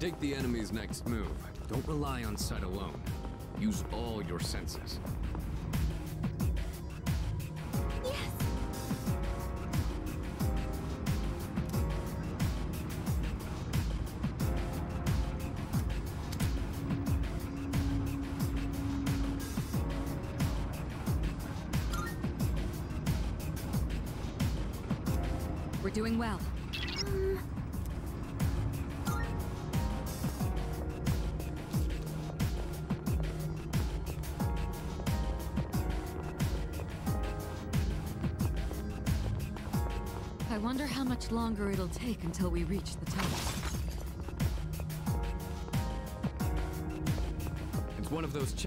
Predict the enemy's next move. Don't rely on sight alone. Use all your senses. longer it'll take until we reach the top. It's one of those...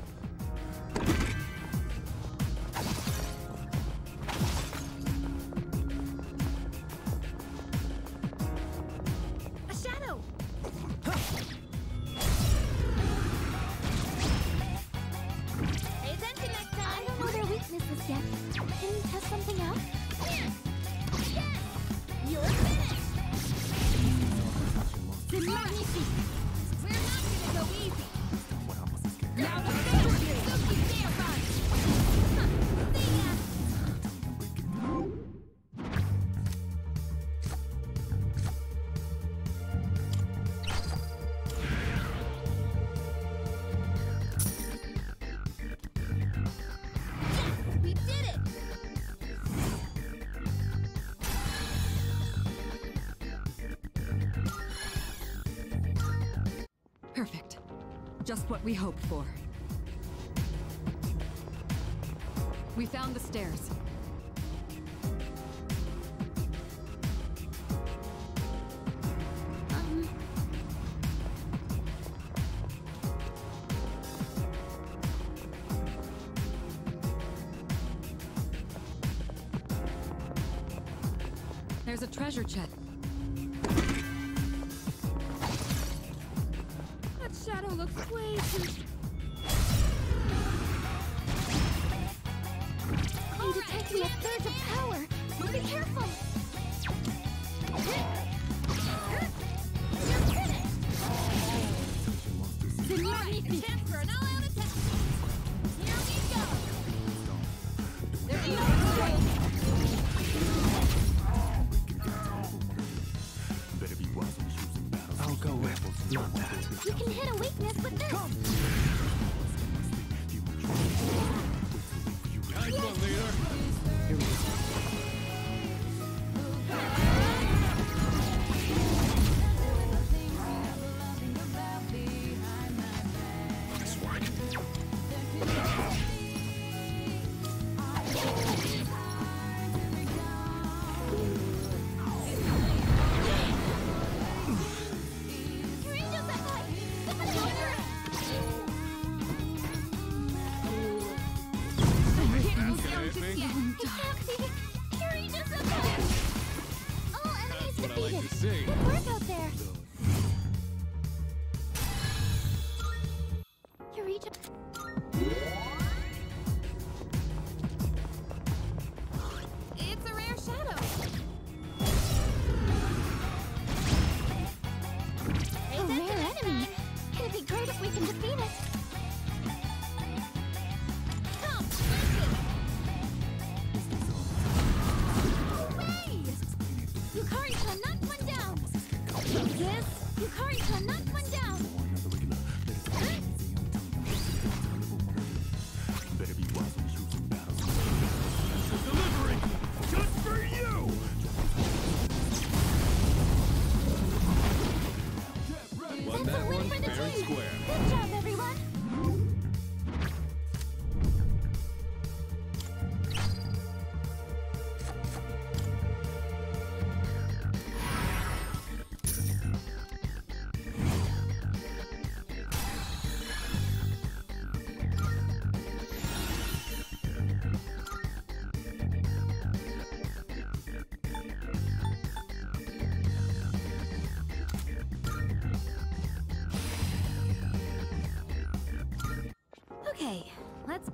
Just what we hoped for. We found the stairs.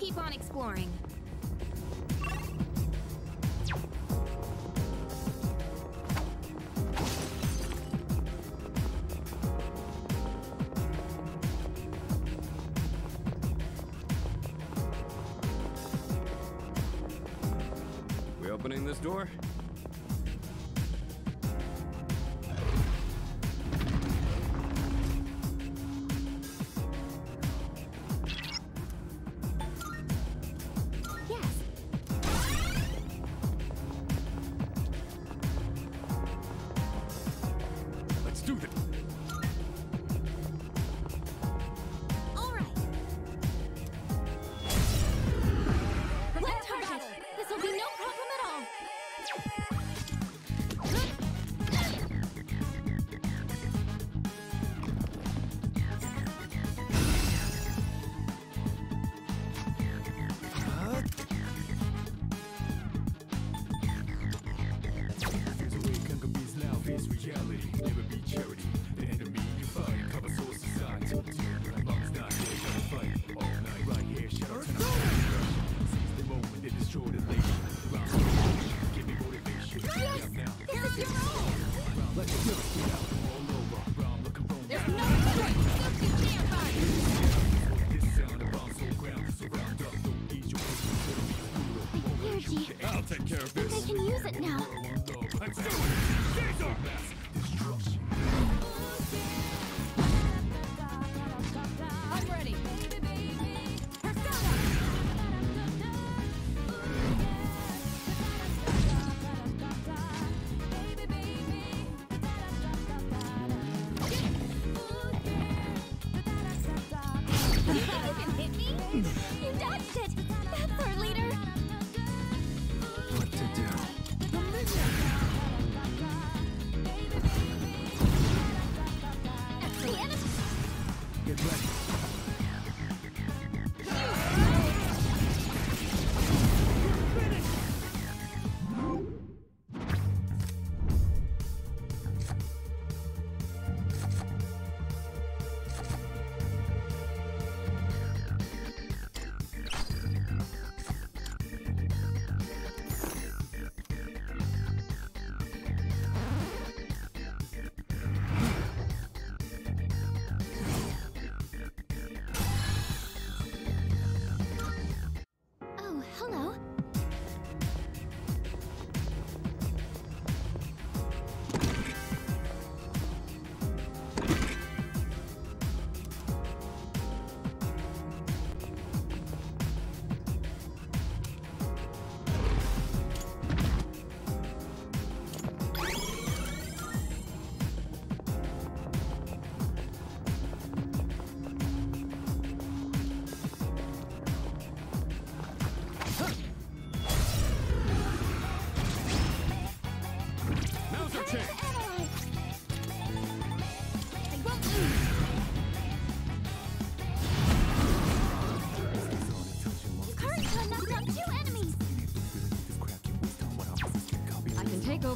keep on exploring.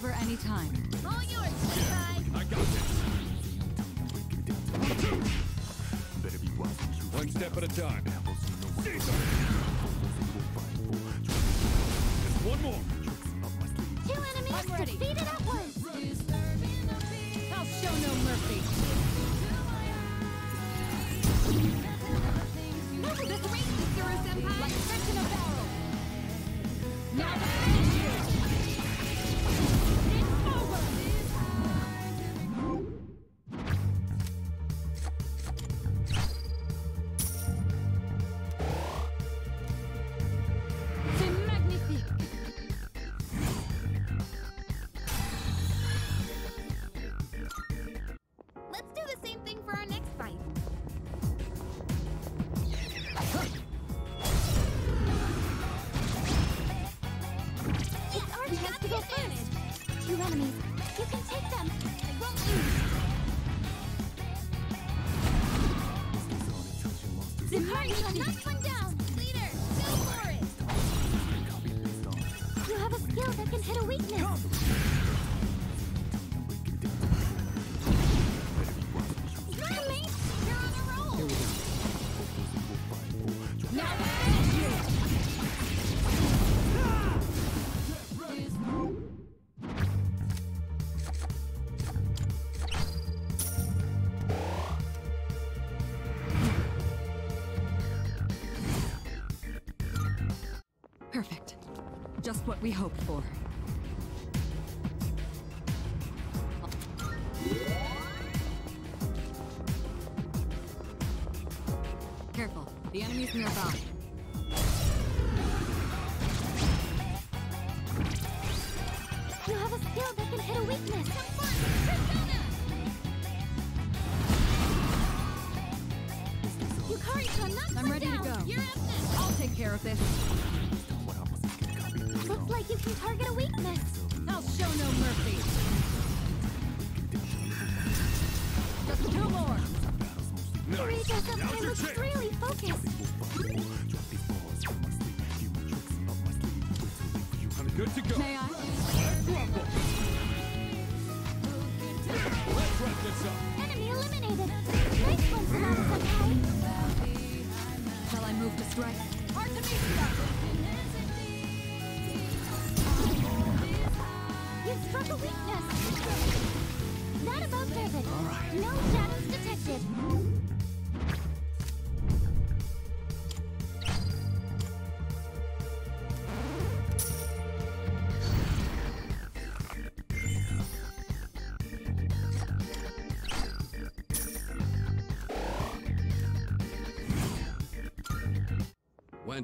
over anytime. All yours, Yeah, I got this! One step at a time. Perfect. Just what we hoped for. Careful. The enemy's nearby.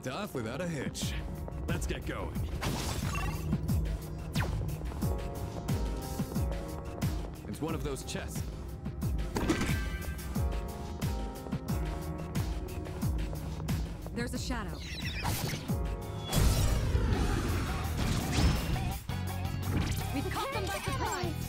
went off without a hitch. Let's get going. It's one of those chests. There's a shadow. We've caught them by surprise!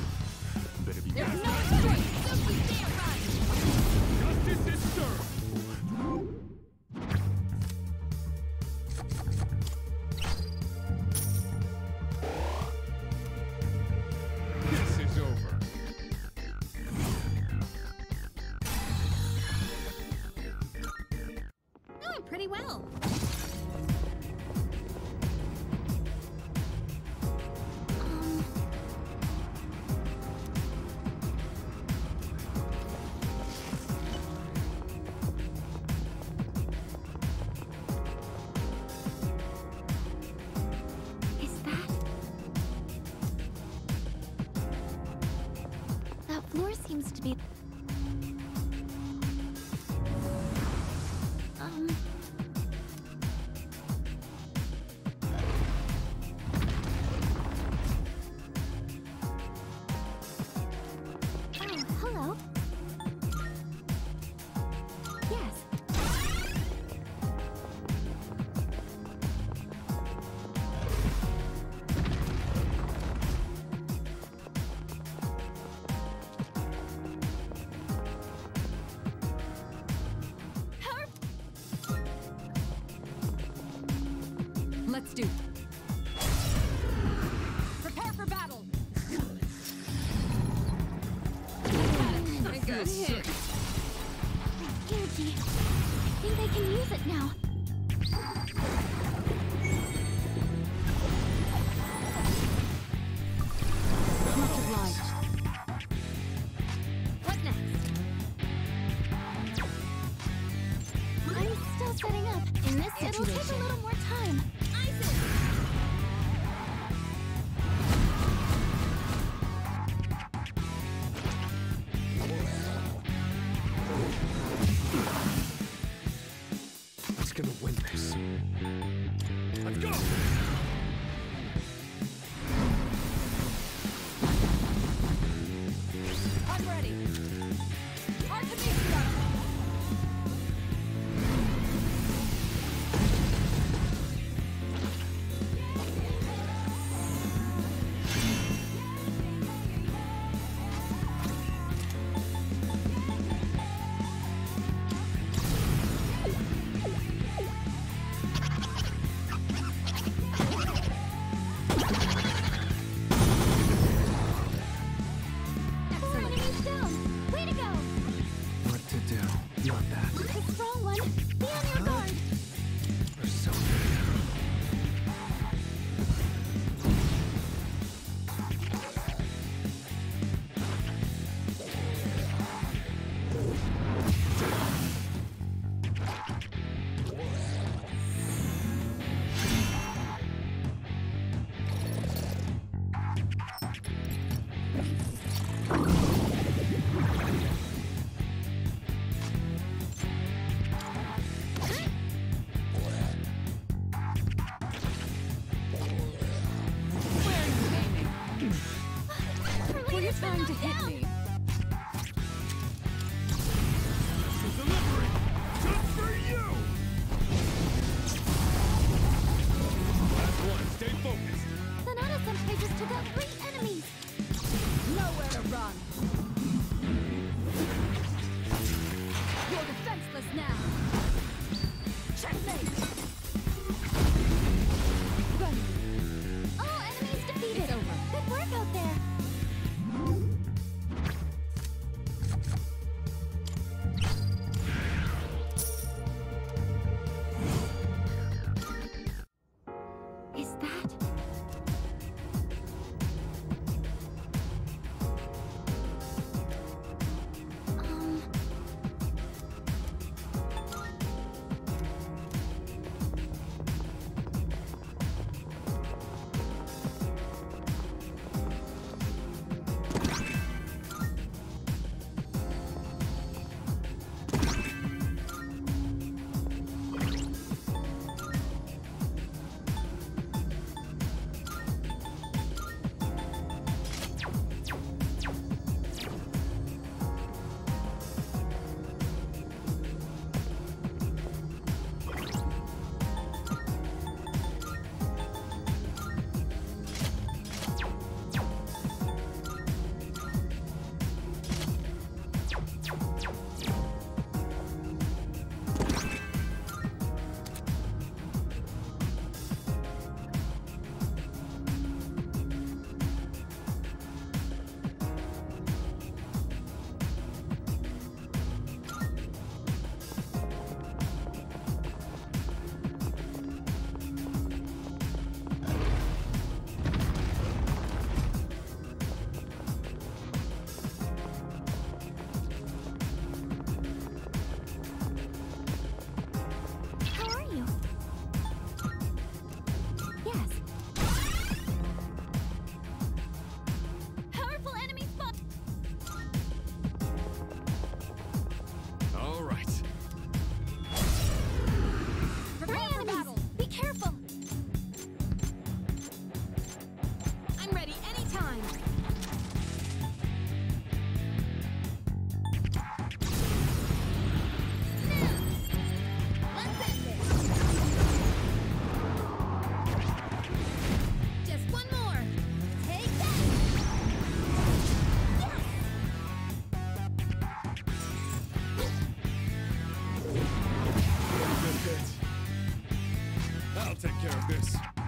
take care of this.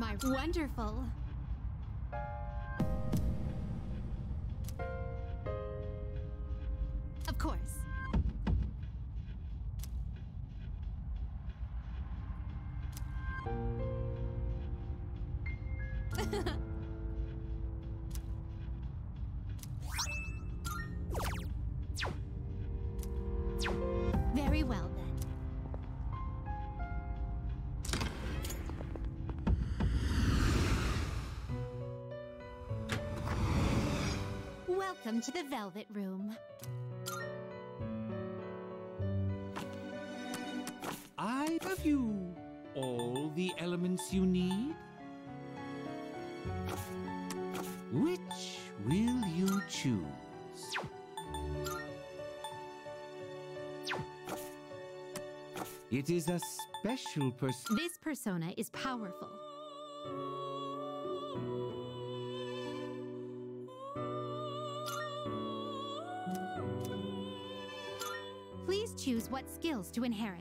My wonderful. Welcome to the Velvet Room. I have you all the elements you need. Which will you choose? It is a special person. This persona is powerful. Choose what skills to inherit.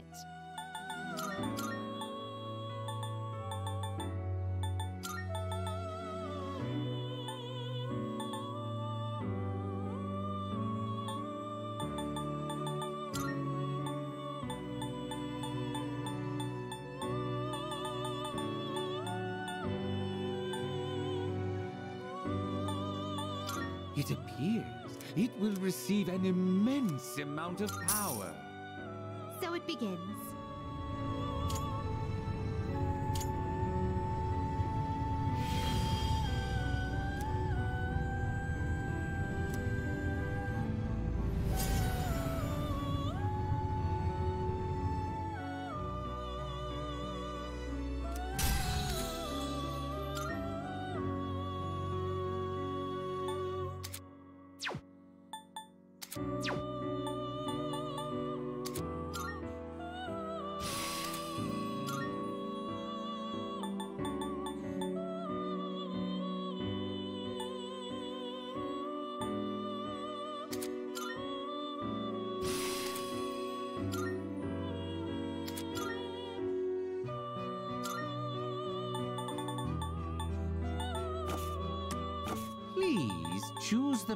It appears it will receive an immense amount of power. Begins.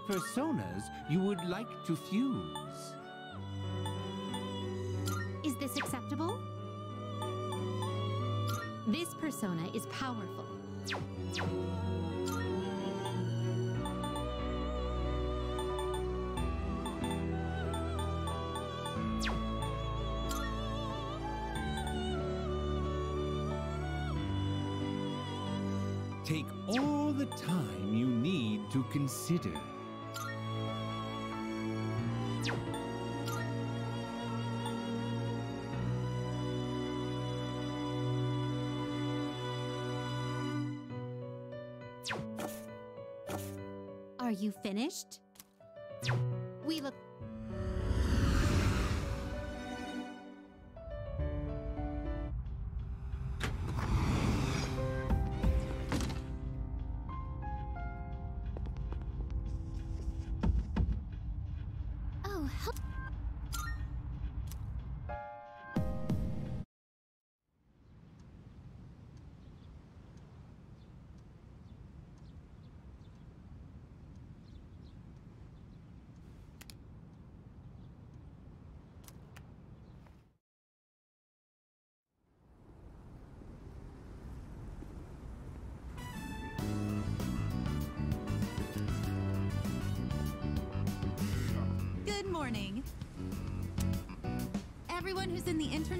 Personas you would like to fuse. Is this acceptable? This persona is powerful. Take all the time you need to consider. Finished?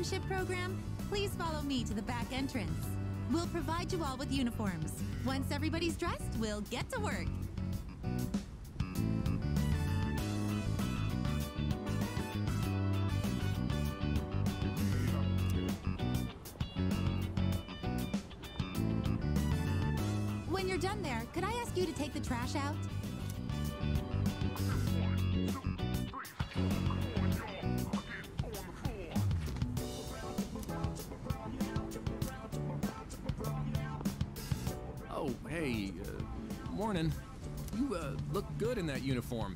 Internship program, please follow me to the back entrance. We'll provide you all with uniforms. Once everybody's dressed, we'll get to work. Hey, uh, morning. You, uh, look good in that uniform.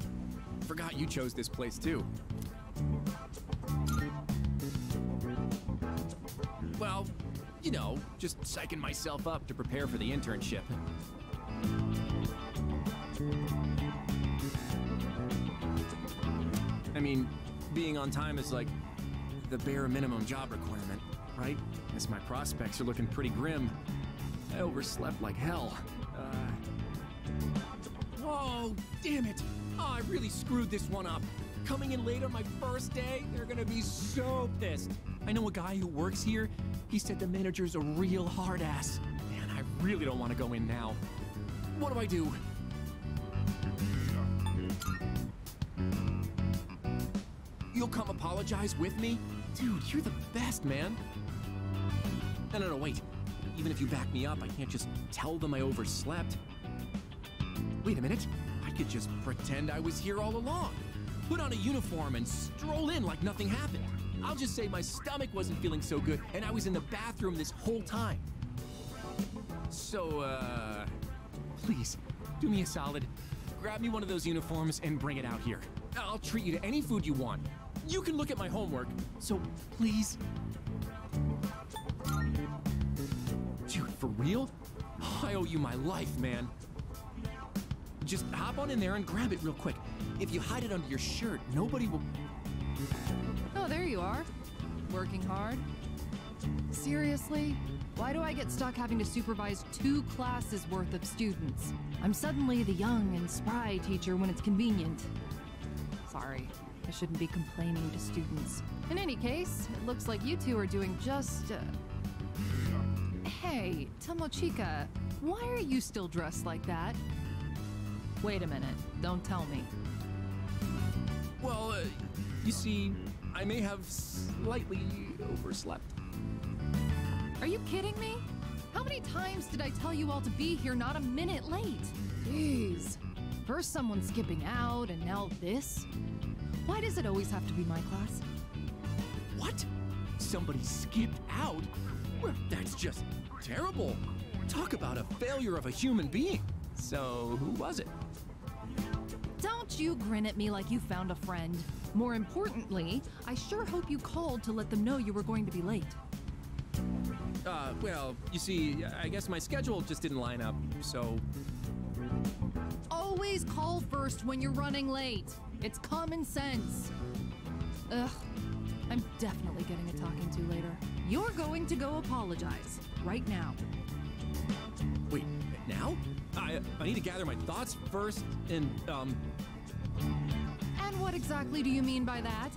Forgot you chose this place, too. Well, you know, just psyching myself up to prepare for the internship. I mean, being on time is like the bare minimum job requirement, right? As my prospects are looking pretty grim. I overslept like hell. Whoa, damn it! Oh, I really screwed this one up. Coming in late on my first day, they're gonna be so pissed. I know a guy who works here. He said the manager's a real hard ass. Man, I really don't want to go in now. What do I do? You'll come apologize with me? Dude, you're the best, man. No, no, no, wait. Even if you back me up, I can't just tell them I overslept. Wait a minute. Could just pretend I was here all along. Put on a uniform and stroll in like nothing happened. I'll just say my stomach wasn't feeling so good and I was in the bathroom this whole time. So, uh, please, do me a solid. Grab me one of those uniforms and bring it out here. I'll treat you to any food you want. You can look at my homework, so please. Dude, for real? I owe you my life, man. Just hop on in there and grab it real quick. If you hide it under your shirt, nobody will. Oh, there you are. Working hard. Seriously? Why do I get stuck having to supervise two classes worth of students? I'm suddenly the young and spry teacher when it's convenient. Sorry, I shouldn't be complaining to students. In any case, it looks like you two are doing just. Uh... Hey, Tomochika, why are you still dressed like that? Wait a minute, don't tell me. Well, uh, you see, I may have slightly overslept. Are you kidding me? How many times did I tell you all to be here not a minute late? Jeez. First someone skipping out, and now this? Why does it always have to be my class? What? Somebody skipped out? Well, that's just terrible. Talk about a failure of a human being. So, who was it? Don't you grin at me like you found a friend. More importantly, I sure hope you called to let them know you were going to be late. Uh, well, you see, I guess my schedule just didn't line up, so. Always call first when you're running late. It's common sense. Ugh. I'm definitely getting a talking to later. You're going to go apologize. Right now. Wait, now? I, I need to gather my thoughts first and, um. And what exactly do you mean by that?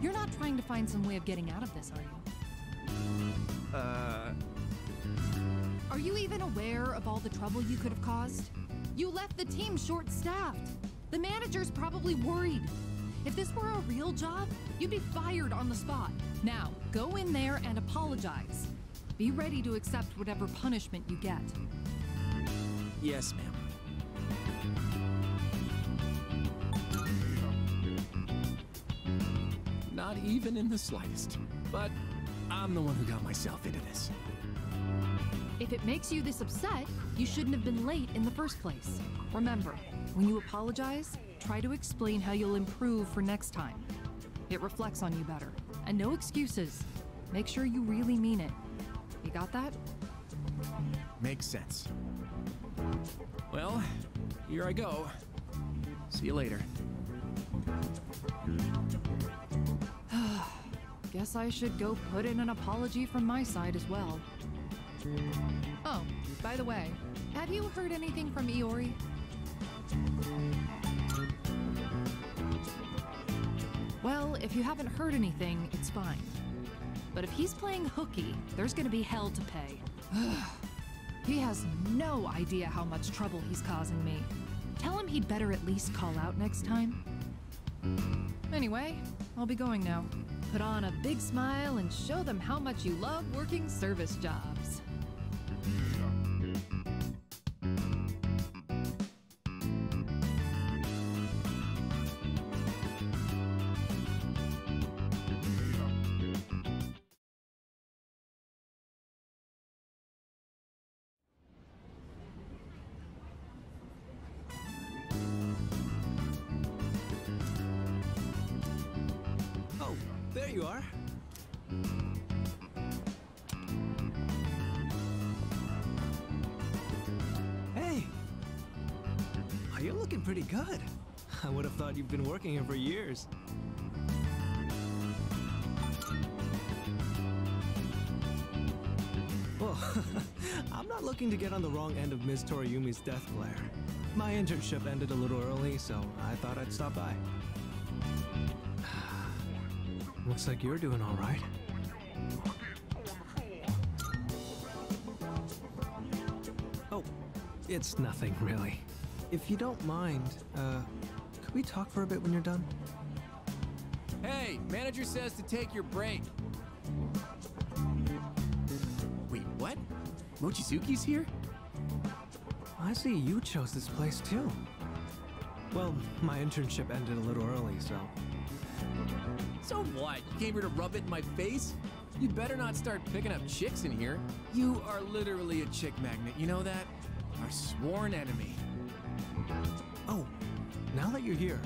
You're not trying to find some way of getting out of this, are you? Uh. Are you even aware of all the trouble you could have caused? You left the team short staffed. The manager's probably worried. If this were a real job, you'd be fired on the spot. Now, go in there and apologize. Be ready to accept whatever punishment you get. Yes, ma'am. Not even in the slightest. But I'm the one who got myself into this. If it makes you this upset, you shouldn't have been late in the first place. Remember, when you apologize, try to explain how you'll improve for next time. It reflects on you better. And no excuses. Make sure you really mean it. You got that? Makes sense. Well, here I go. See you later. Guess I should go put in an apology from my side as well. Oh, by the way, have you heard anything from Iori? Well, if you haven't heard anything, it's fine. But if he's playing hooky, there's gonna be hell to pay. he has no idea how much trouble he's causing me. Tell him he'd better at least call out next time. Anyway, I'll be going now. Put on a big smile and show them how much you love working service jobs. There you are. Hey! Oh, you're looking pretty good. I would have thought you've been working here for years. Well, oh, I'm not looking to get on the wrong end of Ms. Toriumi's death glare. My internship ended a little early, so I thought I'd stop by. Looks like you're doing all right. Oh, it's nothing really. If you don't mind, uh, could we talk for a bit when you're done? Hey, manager says to take your break. Wait, what? Mochizuki's here? I see you chose this place too. Well, my internship ended a little early, so. So what? You came here to rub it in my face? You better not start picking up chicks in here. You are literally a chick magnet, you know that? Our sworn enemy. Oh, now that you're here,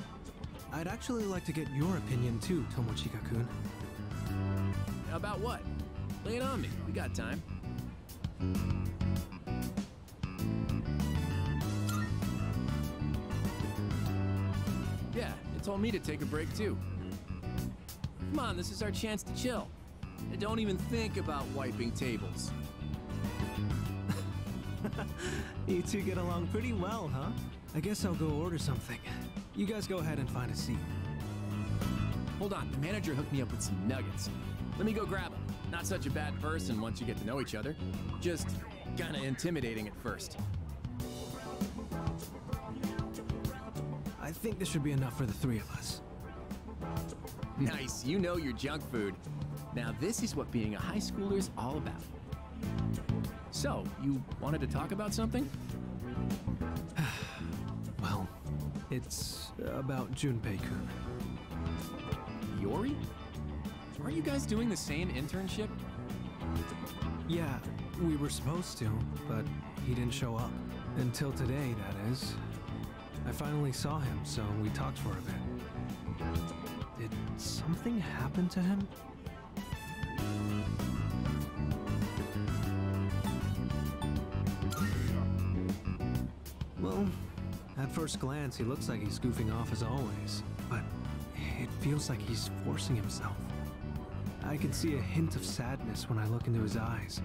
I'd actually like to get your opinion too, Tomochika-kun. About what? Lay it on me. We got time. Yeah, it told me to take a break too. Come on, this is our chance to chill. And don't even think about wiping tables. You two get along pretty well, huh? I guess I'll go order something. You guys go ahead and find a seat. Hold on, the manager hooked me up with some nuggets. Let me go grab them. Not such a bad person once you get to know each other. Just kinda intimidating at first. I think this should be enough for the three of us. Nice, you know your junk food. Now this is what being a high schooler is all about. So, you wanted to talk about something? Well, it's about Junpei-kun. Iori? Are you guys doing the same internship? Yeah, we were supposed to, but he didn't show up. Until today, that is. I finally saw him, so we talked for a bit. Did something happen to him? Well, at first glance, he looks like he's goofing off as always, but it feels like he's forcing himself. I can see a hint of sadness when I look into his eyes.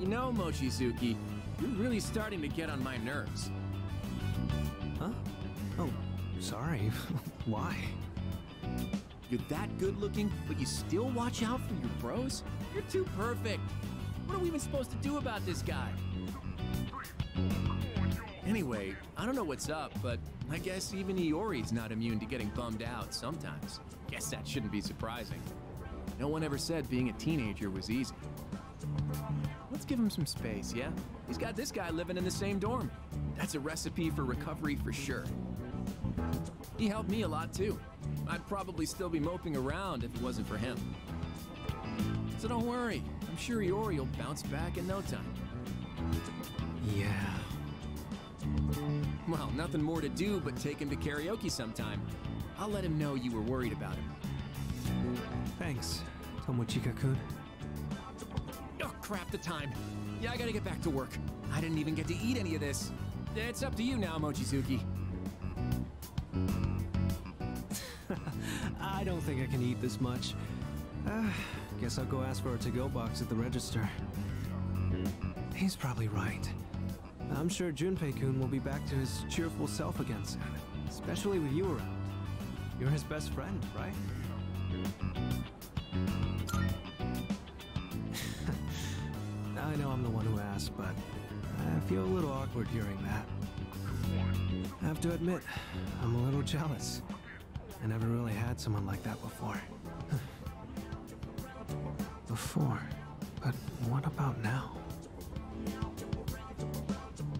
You know, Mochizuki, you're really starting to get on my nerves. Huh? Oh, sorry. Why? You're that good looking, but you still watch out for your bros? You're too perfect. What are we even supposed to do about this guy? Anyway, I don't know what's up, but I guess even Iori's not immune to getting bummed out sometimes. Guess that shouldn't be surprising. No one ever said being a teenager was easy. Let's give him some space, yeah? He's got this guy living in the same dorm. That's a recipe for recovery for sure. He helped me a lot too. I'd probably still be moping around if it wasn't for him. So don't worry, I'm sure Iori will bounce back in no time. Yeah. Well, nothing more to do but take him to karaoke sometime. I'll let him know you were worried about him. Thanks, Tomochika-kun. Oh, crap, the time. Yeah, I gotta get back to work. I didn't even get to eat any of this. It's up to you now, Mochizuki. I don't think I can eat this much. Uh, guess I'll go ask for a to-go box at the register. He's probably right. I'm sure Junpei-kun will be back to his cheerful self again soon. Especially with you around. You're his best friend, right? I know I'm the one who asked, but I feel a little awkward hearing that. I have to admit, I'm a little jealous. I never really had someone like that before. before. But what about now?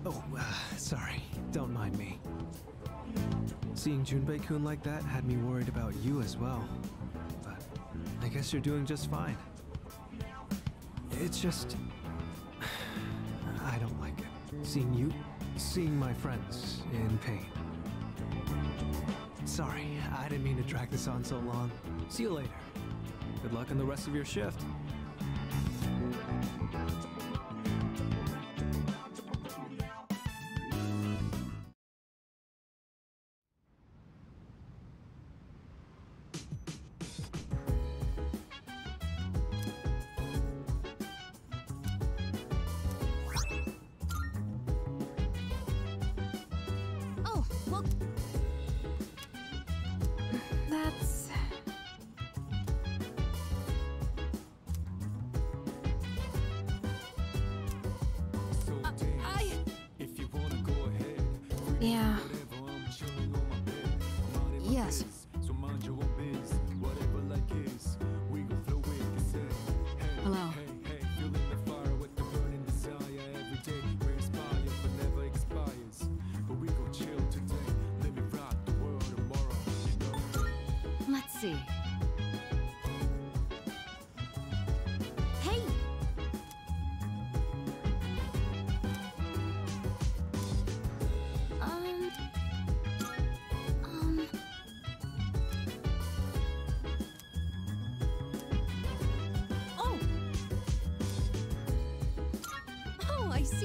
Oh, uh, sorry. Don't mind me. Seeing Junpei-kun like that had me worried about you as well. But I guess you're doing just fine. It's just... I don't like it. Seeing you... Seeing my friends in pain. Sorry, I didn't mean to drag this on so long. See you later. Good luck on the rest of your shift. Yeah.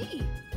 See.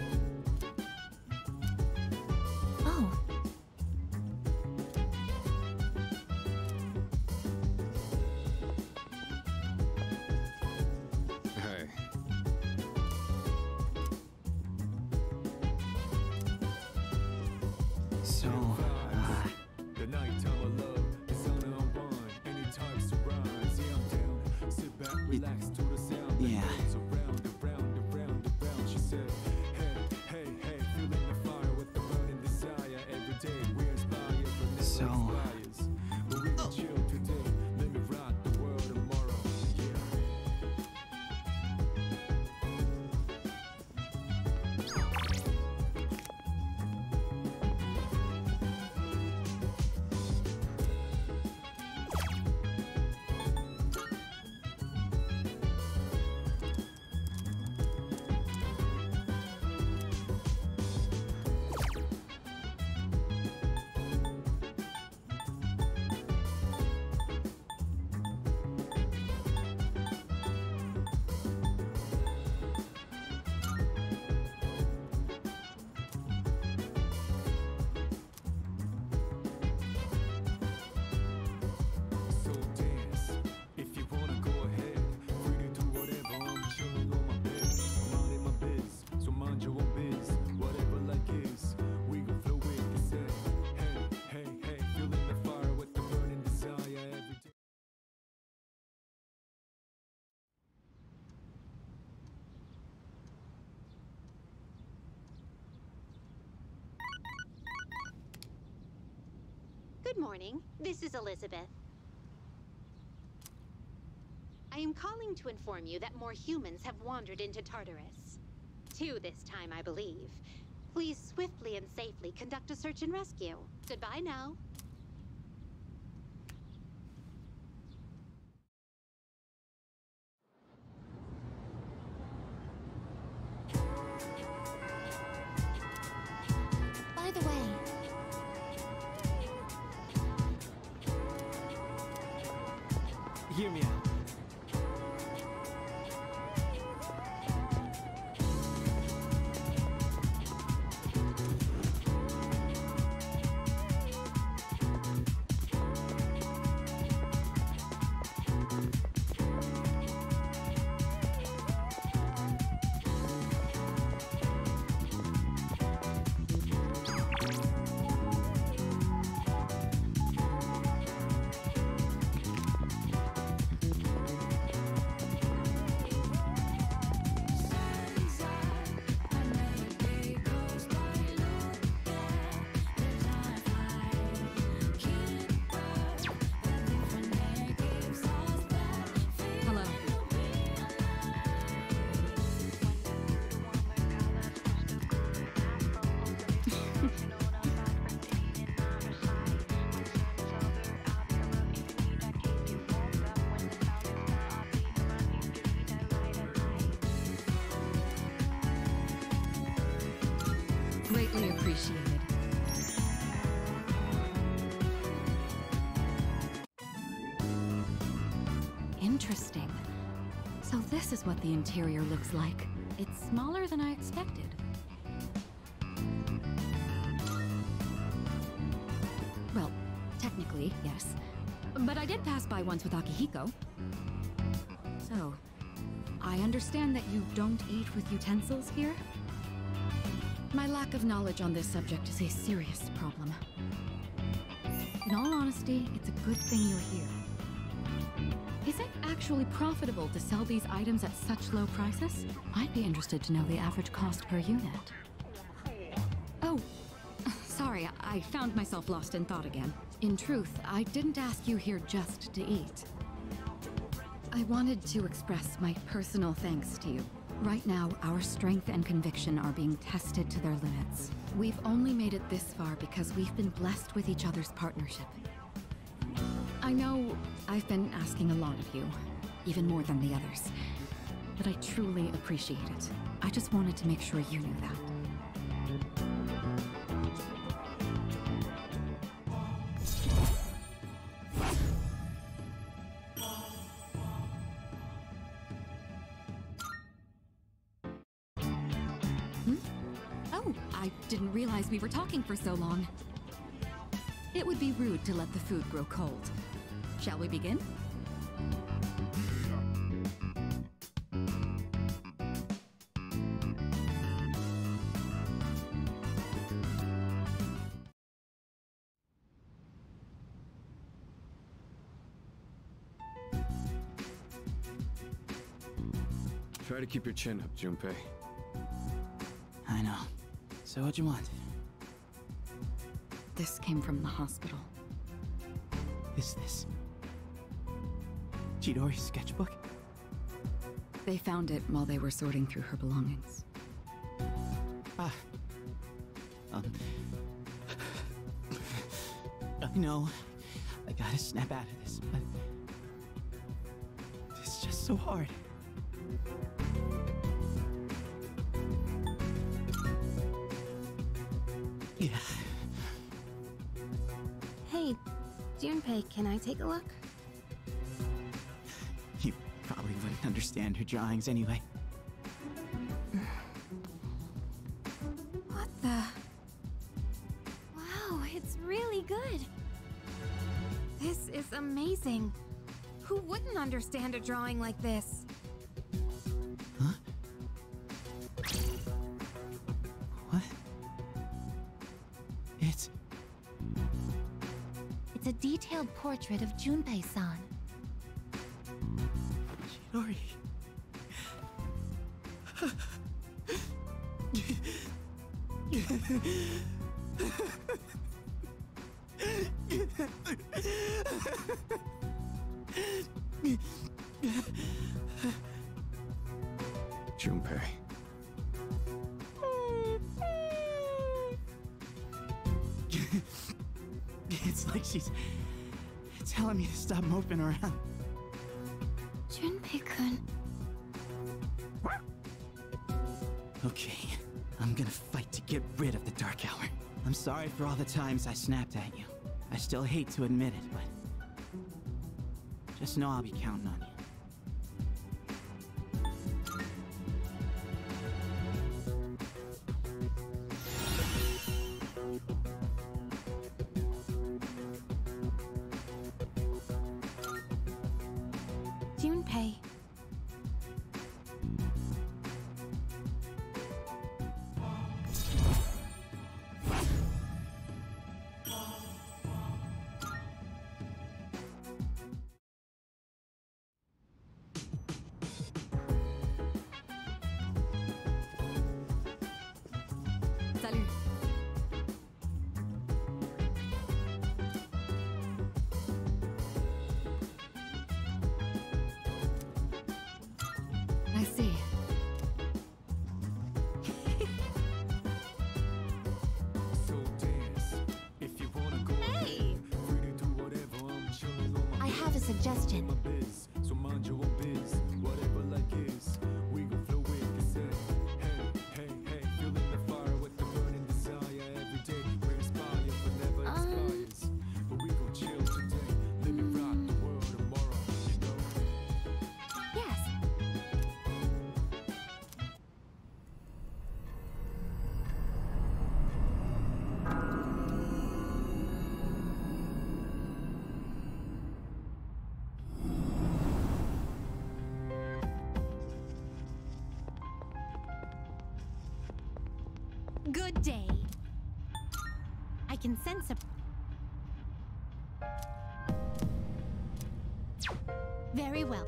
Good morning. This is Elizabeth. I am calling to inform you that more humans have wandered into Tartarus. Two this time, I believe. Please swiftly and safely conduct a search and rescue. Goodbye now. Out. The interior looks like. It's smaller than I expected. Well, technically, yes. But I did pass by once with Akihiko. So, I understand that you don't eat with utensils here? My lack of knowledge on this subject is a serious problem. In all honesty, it's a good thing you're here. Is it actually profitable to sell these items at such low prices? I'd be interested to know the average cost per unit. Oh, sorry, I found myself lost in thought again. In truth, I didn't ask you here just to eat. I wanted to express my personal thanks to you. Right now, our strength and conviction are being tested to their limits. We've only made it this far because we've been blessed with each other's partnership. I know I've been asking a lot of you, even more than the others. But I truly appreciate it. I just wanted to make sure you knew that. To let the food grow cold. Shall we begin? Try to keep your chin up, Junpei. I know. So what'd you want? This came from the hospital. Is this Chidori's sketchbook? They found it while they were sorting through her belongings. Ah. Um. I know. I gotta snap out of this, but it's just so hard. Yeah. Junpei, can I take a look? You probably wouldn't understand her drawings anyway. What the? Wow, it's really good. This is amazing. Who wouldn't understand a drawing like this? Portrait of Junpei-san. all the times I snapped at you. I still hate to admit it, but... Just know I'll be counting on you. can sense a... Very well.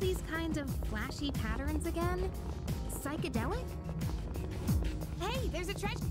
these kinds of flashy patterns again? Psychedelic? Hey, there's a treasure!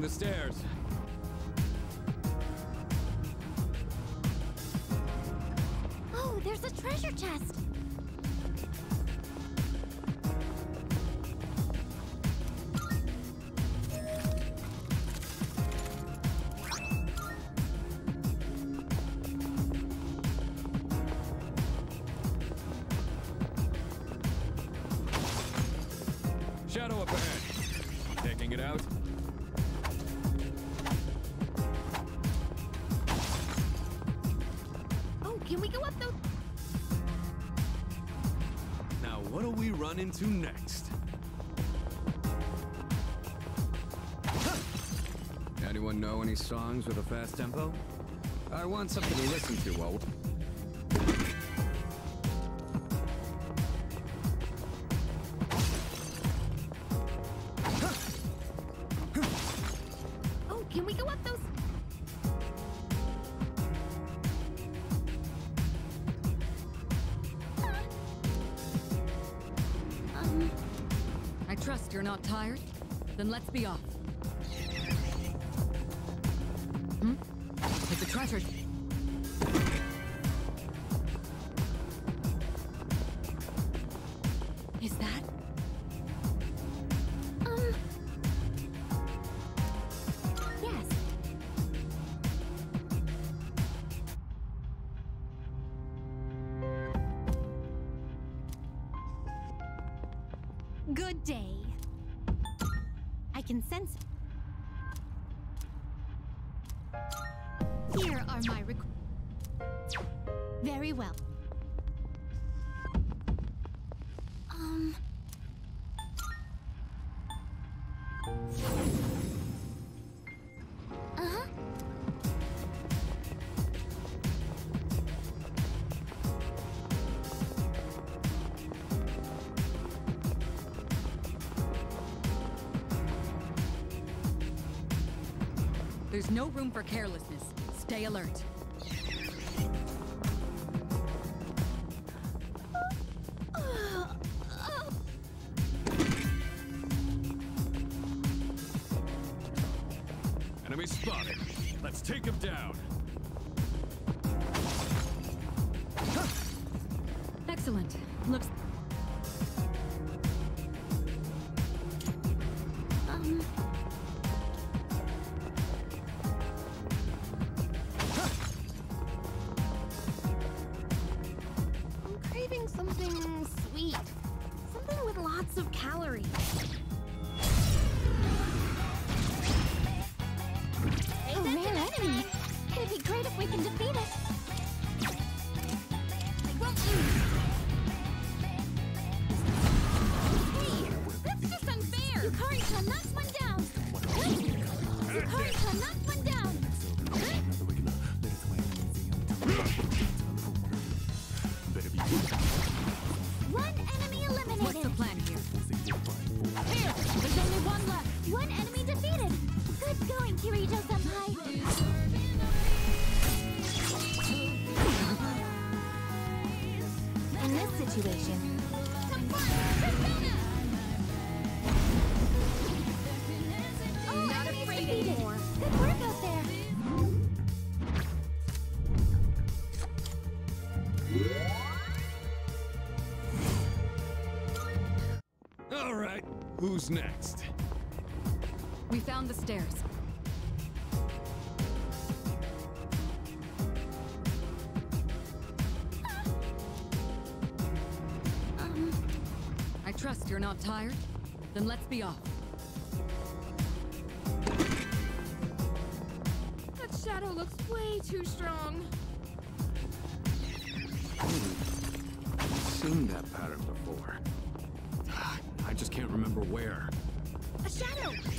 The stairs. run into next? Anyone know any songs with a fast tempo? I want something to listen to while... There's no room for carelessness. Stay alert. What's next? We found the stairs. I trust you're not tired? Then let's be off. That shadow looks way too strong. I've seen that remember where. A shadow!